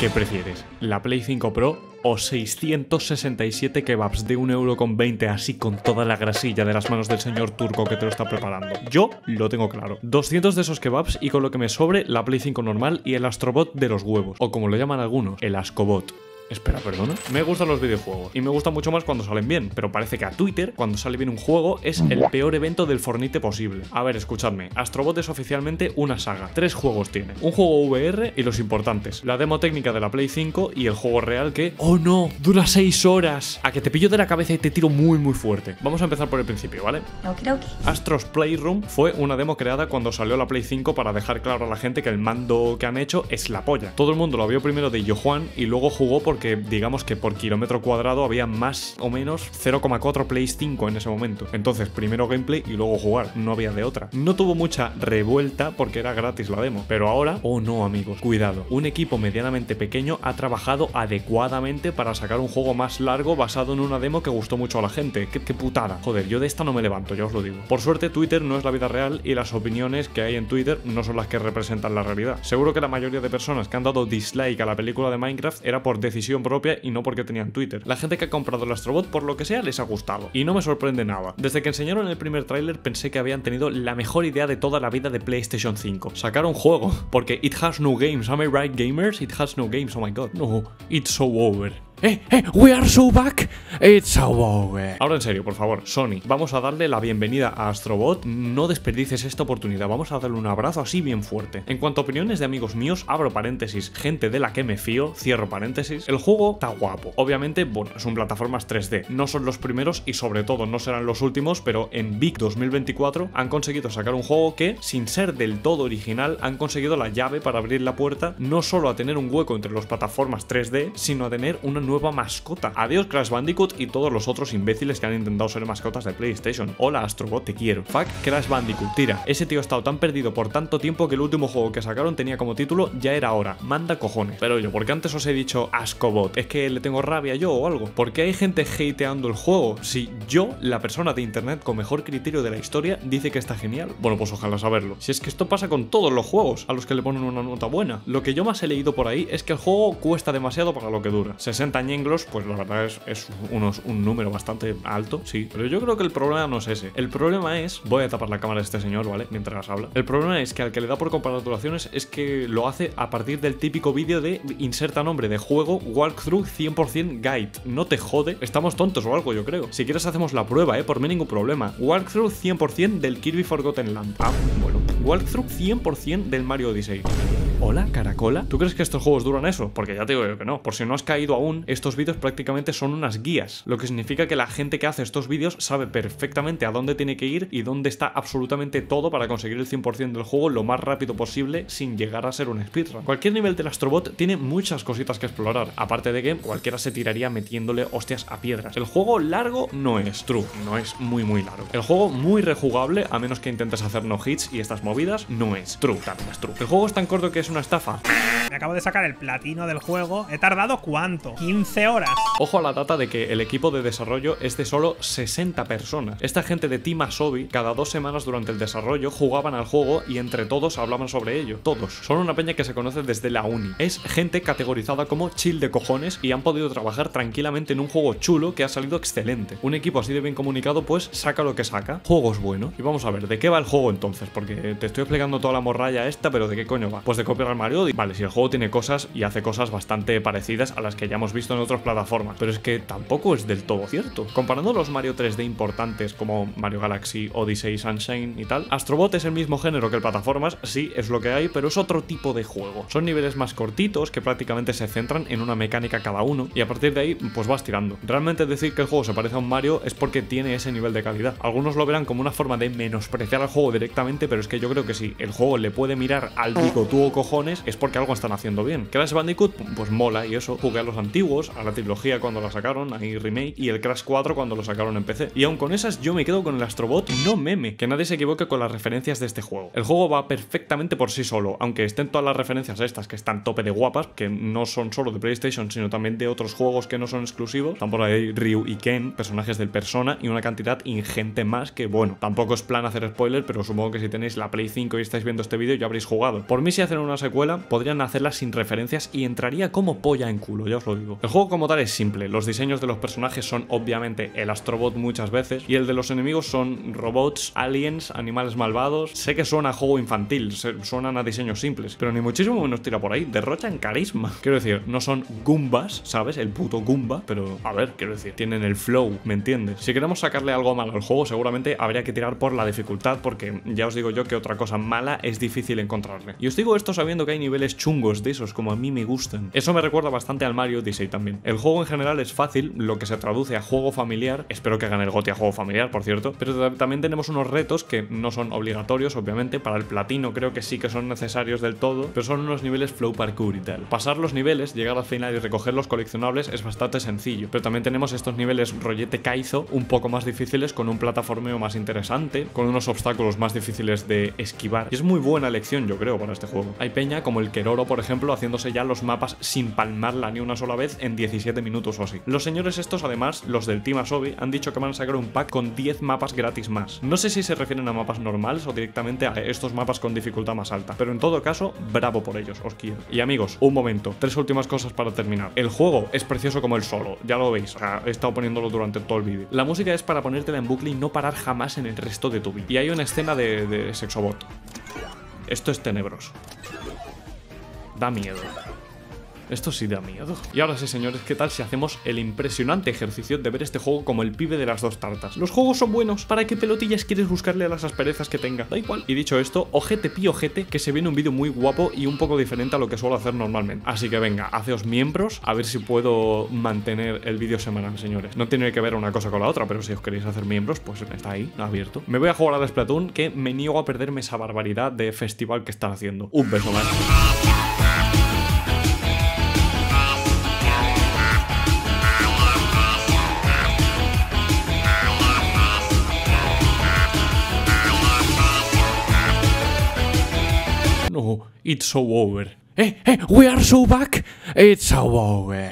¿Qué prefieres? ¿La Play 5 Pro o 667 kebabs de 1,20€ así con toda la grasilla de las manos del señor turco que te lo está preparando? Yo lo tengo claro. 200 de esos kebabs y con lo que me sobre la Play 5 normal y el Astrobot de los huevos, o como lo llaman algunos, el Ascobot. Espera, perdona. Me gustan los videojuegos y me gusta mucho más cuando salen bien, pero parece que a Twitter, cuando sale bien un juego, es el peor evento del Fornite posible. A ver, escuchadme. Astrobot es oficialmente una saga. Tres juegos tiene. Un juego VR y los importantes. La demo técnica de la Play 5 y el juego real que... ¡Oh no! Dura 6 horas. A que te pillo de la cabeza y te tiro muy muy fuerte. Vamos a empezar por el principio, ¿vale? Okidoki. Astros Playroom fue una demo creada cuando salió la Play 5 para dejar claro a la gente que el mando que han hecho es la polla. Todo el mundo lo vio primero de Johan y luego jugó porque digamos que por kilómetro cuadrado había más o menos 0,4 Play 5 en ese momento. Entonces, primero gameplay y luego jugar, no había de otra. No tuvo mucha revuelta porque era gratis la demo, pero ahora, oh no amigos, cuidado, un equipo medianamente pequeño ha trabajado adecuadamente para sacar un juego más largo basado en una demo que gustó mucho a la gente. Qué, qué putada. Joder, yo de esta no me levanto, ya os lo digo. Por suerte, Twitter no es la vida real y las opiniones que hay en Twitter no son las que representan la realidad. Seguro que la mayoría de personas que han dado dislike a la película de Minecraft era por decisión propia y no porque tenían Twitter. La gente que ha comprado el Astrobot, por lo que sea, les ha gustado. Y no me sorprende nada. Desde que enseñaron el primer tráiler pensé que habían tenido la mejor idea de toda la vida de PlayStation 5. Sacar un juego. Porque it has no games. Am I right, gamers? It has no games. Oh my god. No. It's so over. ¡Eh, eh! ¡We are so back! ¡It's over! Ahora en serio, por favor, Sony, vamos a darle la bienvenida a Astrobot. No desperdices esta oportunidad, vamos a darle un abrazo así bien fuerte. En cuanto a opiniones de amigos míos, abro paréntesis, gente de la que me fío, cierro paréntesis. El juego está guapo. Obviamente, bueno, son plataformas 3D. No son los primeros y sobre todo no serán los últimos, pero en Big 2024 han conseguido sacar un juego que, sin ser del todo original, han conseguido la llave para abrir la puerta no solo a tener un hueco entre las plataformas 3D, sino a tener una nueva mascota. Adiós Crash Bandicoot y todos los otros imbéciles que han intentado ser mascotas de PlayStation. Hola Astrobot, te quiero. Fuck Crash Bandicoot. Tira, ese tío ha estado tan perdido por tanto tiempo que el último juego que sacaron tenía como título Ya era hora. Manda cojones. Pero yo, ¿por qué antes os he dicho Ascobot? ¿Es que le tengo rabia yo o algo? ¿Por qué hay gente hateando el juego? Si yo, la persona de internet con mejor criterio de la historia, dice que está genial. Bueno, pues ojalá saberlo. Si es que esto pasa con todos los juegos a los que le ponen una nota buena. Lo que yo más he leído por ahí es que el juego cuesta demasiado para lo que dura. 60 ñenglos, pues la verdad es, es unos, un número bastante alto, sí. Pero yo creo que el problema no es ese. El problema es. Voy a tapar la cámara de este señor, ¿vale? Mientras habla. El problema es que al que le da por comparar duraciones es que lo hace a partir del típico vídeo de inserta nombre de juego, walkthrough 100% guide. No te jode. Estamos tontos o algo, yo creo. Si quieres, hacemos la prueba, ¿eh? Por mí ningún problema. Walkthrough 100% del Kirby Forgotten Land. Ah, bueno. Walkthrough 100% del Mario Odyssey. Hola, Caracola. ¿Tú crees que estos juegos duran eso? Porque ya te digo yo que no. Por si no has caído aún, estos vídeos prácticamente son unas guías. Lo que significa que la gente que hace estos vídeos sabe perfectamente a dónde tiene que ir y dónde está absolutamente todo para conseguir el 100% del juego lo más rápido posible sin llegar a ser un speedrun. Cualquier nivel del Astrobot tiene muchas cositas que explorar. Aparte de que cualquiera se tiraría metiéndole hostias a piedras. El juego largo no es true, no es muy muy largo. El juego muy rejugable, a menos que intentes hacer no hits y estas movidas, no es true, también es true. El juego es tan corto que es una estafa. Me acabo de sacar el platino del juego. ¿He tardado cuánto? 15 horas. Ojo a la data de que el equipo de desarrollo es de solo 60 personas. Esta gente de Team Asobi, cada dos semanas durante el desarrollo, jugaban al juego y entre todos hablaban sobre ello. Todos. Son una peña que se conoce desde la uni. Es gente categorizada como chill de cojones y han podido trabajar tranquilamente en un juego chulo que ha salido excelente. Un equipo así de bien comunicado, pues saca lo que saca. Juegos bueno. Y vamos a ver, ¿de qué va el juego entonces? Porque te estoy explicando toda la morralla esta, pero ¿de qué coño va? Pues de copiar al Mario. Vale, si el juego tiene cosas y hace cosas bastante parecidas a las que ya hemos visto en otras plataformas. Pero es que tampoco es del todo cierto. Comparando los Mario 3D importantes como Mario Galaxy, Odyssey, Sunshine y tal, Astrobot es el mismo género que el plataformas, sí, es lo que hay, pero es otro tipo de juego. Son niveles más cortitos que prácticamente se centran en una mecánica cada uno y a partir de ahí pues vas tirando. Realmente decir que el juego se parece a un Mario es porque tiene ese nivel de calidad. Algunos lo verán como una forma de menospreciar al juego directamente, pero es que yo creo que si el juego le puede mirar al picotudo es porque algo están haciendo bien. Crash Bandicoot, pues mola y eso. Jugué a los antiguos, a la trilogía cuando la sacaron, ahí remake, y el Crash 4 cuando lo sacaron en PC. Y aun con esas, yo me quedo con el Astrobot, no meme. Que nadie se equivoque con las referencias de este juego. El juego va perfectamente por sí solo, aunque estén todas las referencias estas que están tope de guapas, que no son solo de PlayStation, sino también de otros juegos que no son exclusivos. Por ahí Ryu y Ken, personajes del Persona, y una cantidad ingente más que, bueno, tampoco es plan hacer spoiler, pero supongo que si tenéis la Play 5 y estáis viendo este vídeo ya habréis jugado. Por mí, si hacen una secuela, podrían hacerla sin referencias y entraría como polla en culo, ya os lo digo. El juego como tal es simple, los diseños de los personajes son obviamente el Astrobot muchas veces y el de los enemigos son robots, aliens, animales malvados. Sé que suena a juego infantil, suenan a diseños simples, pero ni muchísimo menos tira por ahí, derrochan carisma. Quiero decir, no son Goombas, ¿sabes? El puto Goomba, pero a ver, quiero decir, tienen el flow, ¿me entiendes? Si queremos sacarle algo malo al juego, seguramente habría que tirar por la dificultad, porque ya os digo yo que otra cosa mala es difícil encontrarle. Y os digo esto sabiendo que hay niveles chungos de esos, como a mí me gustan. Eso me recuerda bastante al Mario Odyssey también. El juego en general es fácil, lo que se traduce a juego familiar. Espero que gane el GOTY a juego familiar, por cierto. Pero también tenemos unos retos que no son obligatorios, obviamente. Para el platino creo que sí que son necesarios del todo, pero son unos niveles flow parkour y tal. Pasar los niveles, llegar al final y recoger los coleccionables es bastante sencillo. Pero también tenemos estos niveles rollete Kaizo un poco más difíciles con un plataformeo más interesante, con unos obstáculos más difíciles de esquivar. Y es muy buena elección, yo creo, para este juego. Hay peña como el Keroro, por ejemplo, haciéndose ya los mapas sin palmarla ni una sola vez en 17 minutos o así. Los señores estos, además, los del Team Asobi, han dicho que van a sacar un pack con 10 mapas gratis más. No sé si se refieren a mapas normales o directamente a estos mapas con dificultad más alta, pero en todo caso, bravo por ellos, os quiero. Y amigos, un momento, tres últimas cosas para terminar. El juego es precioso como el solo, ya lo veis, o sea, he estado poniéndolo durante todo el vídeo. La música es para ponértela en bucle y no parar jamás en el resto de tu vida. Y hay una escena de, de sexobot. Esto es tenebroso. Da miedo. Esto sí da miedo. Y ahora sí, señores, ¿qué tal si hacemos el impresionante ejercicio de ver este juego como el pibe de las dos tartas? Los juegos son buenos. ¿Para qué pelotillas quieres buscarle a las asperezas que tenga? Da igual. Y dicho esto, ojete pi ojete, que se viene un vídeo muy guapo y un poco diferente a lo que suelo hacer normalmente. Así que venga, haceos miembros, a ver si puedo mantener el vídeo semanal, señores. No tiene que ver una cosa con la otra, pero si os queréis hacer miembros, pues está ahí, abierto. Me voy a jugar a Splatoon, que me niego a perderme esa barbaridad de festival que están haciendo. Un beso más. It's so over. Hey, hey, we are so back. It's so over.